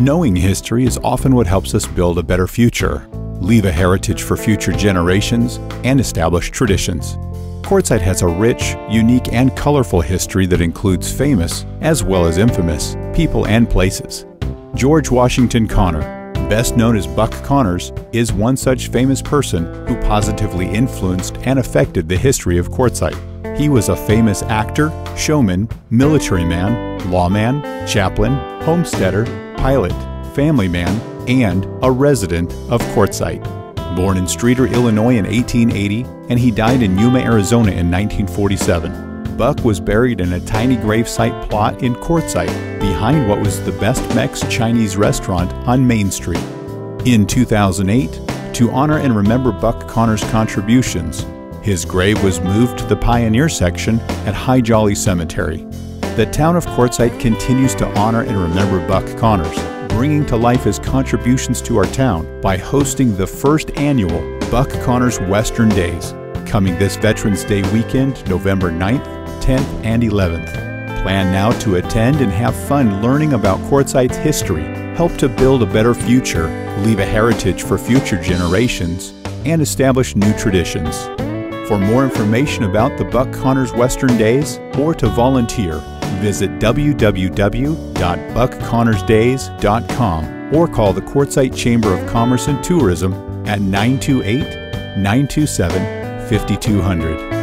Knowing history is often what helps us build a better future, leave a heritage for future generations, and establish traditions. Quartzsite has a rich, unique, and colorful history that includes famous, as well as infamous, people and places. George Washington Conner, best known as Buck Connors, is one such famous person who positively influenced and affected the history of Quartzsite. He was a famous actor, showman, military man, lawman, chaplain, homesteader, pilot, family man, and a resident of Quartzsite. Born in Streator, Illinois in 1880, and he died in Yuma, Arizona in 1947. Buck was buried in a tiny gravesite plot in Quartzsite, behind what was the Best Mex Chinese restaurant on Main Street. In 2008, to honor and remember Buck Connor's contributions, his grave was moved to the Pioneer section at Hi Jolly Cemetery. The town of Quartzsite continues to honor and remember Buck Connors, bringing to life his contributions to our town by hosting the first annual Buck Connors Western Days, coming this Veterans Day weekend, November 9th, 10th, and 11th. Plan now to attend and have fun learning about Quartzsite's history, help to build a better future, leave a heritage for future generations, and establish new traditions. For more information about the Buck Connors Western Days or to volunteer, visit www.buckconnorsdays.com or call the Quartzsite Chamber of Commerce and Tourism at 928 927 5200.